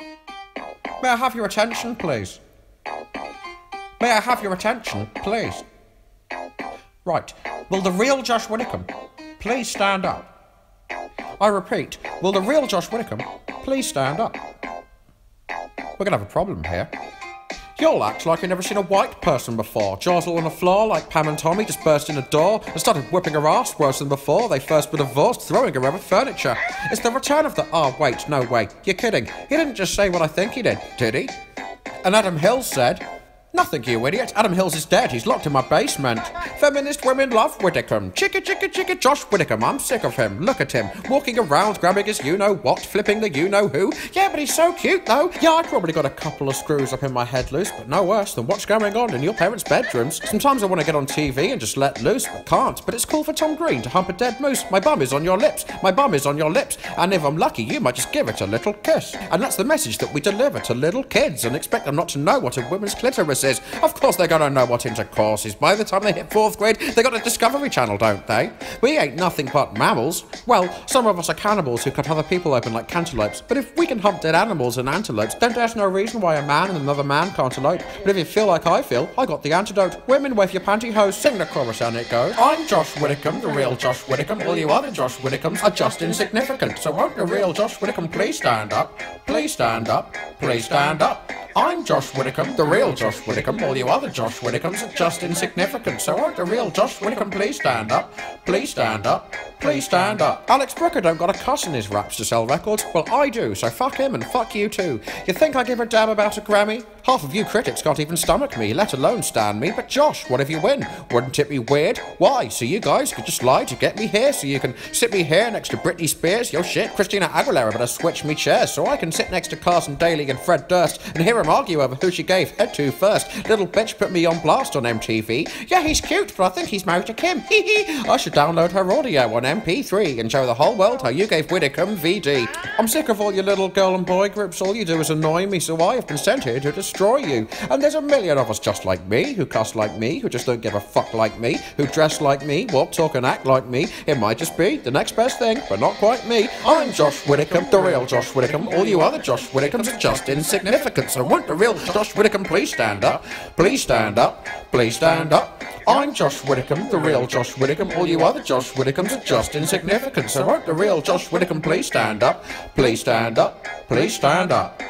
May I have your attention, please? May I have your attention, please? Right. Will the real Josh Widdicombe please stand up? I repeat, will the real Josh Widdicombe please stand up? We're gonna have a problem here. You'll act like you've never seen a white person before. Jaws all on the floor like Pam and Tommy just burst in the door and started whipping her ass worse than before they first were divorced, throwing her over furniture. It's the return of the. Oh, wait, no way. You're kidding. He didn't just say what I think he did, did he? And Adam Hills said, Nothing, you idiot. Adam Hills is dead. He's locked in my basement. Feminist women love Widdicombe. Chicka, chicka, chicka, Josh Widdicombe. I'm sick of him. Look at him. Walking around, grabbing his you-know-what, flipping the you-know-who. Yeah, but he's so cute, though. Yeah, I probably got a couple of screws up in my head loose, but no worse than what's going on in your parents' bedrooms. Sometimes I want to get on TV and just let loose, but can't. But it's cool for Tom Green to hump a dead moose. My bum is on your lips. My bum is on your lips. And if I'm lucky, you might just give it a little kiss. And that's the message that we deliver to little kids and expect them not to know what a woman's clitoris is. Of course they're going to know what intercourse is. By the time they hit fourth grade, they got a Discovery Channel, don't they? We ain't nothing but mammals. Well, some of us are cannibals who cut other people open like cantaloupes. But if we can hunt dead animals and antelopes, then there's no reason why a man and another man can't elope. But if you feel like I feel, I got the antidote. Women, wave your pantyhose, sing the chorus and it goes. I'm Josh Widdicombe, the real Josh Widdicombe. All you other Josh Widdicombes are just insignificant. So won't the real Josh Widdicombe please stand up? Please stand up. Please stand up. I'm Josh Widdicombe, the real Josh Widdicombe. All you other Josh Widdicombes are just insignificant. So won't the real Josh Widdicombe please stand up? Please stand up. Please stand up. Alex Brooker don't got a cuss in his raps to sell records. Well, I do, so fuck him and fuck you too. You think I give a damn about a Grammy? Half of you critics can't even stomach me, let alone stand me. But Josh, what if you win? Wouldn't it be weird? Why? So you guys could just lie to get me here, so you can sit me here next to Britney Spears? Yo shit, Christina Aguilera better switch me chairs so I can sit next to Carson Daly and Fred Durst and hear them argue over who she gave head to first. Little bitch put me on blast on MTV. Yeah, he's cute, but I think he's married to Kim. Hee hee. I should download her audio on MP3 and show the whole world how you gave Widdicombe VD. I'm sick of all your little girl and boy groups. All you do is annoy me, so I have been sent here to destroy you. And there's a million of us just like me, who cuss like me, who just don't give a fuck like me, who dress like me, walk, talk, and act like me. It might just be the next best thing, but not quite me. I'm Josh Widdicombe, the real Josh Widdicombe. All you other Josh Widdicombes are just insignificant. So won't the real Josh Widdicombe please stand up? Please stand up. Please stand up. I'm Josh Widdicombe, the real Josh Widdicombe. All you other Josh Widdicombes are just insignificant. So won't the real Josh Widdicombe please stand up? Please stand up. Please stand up.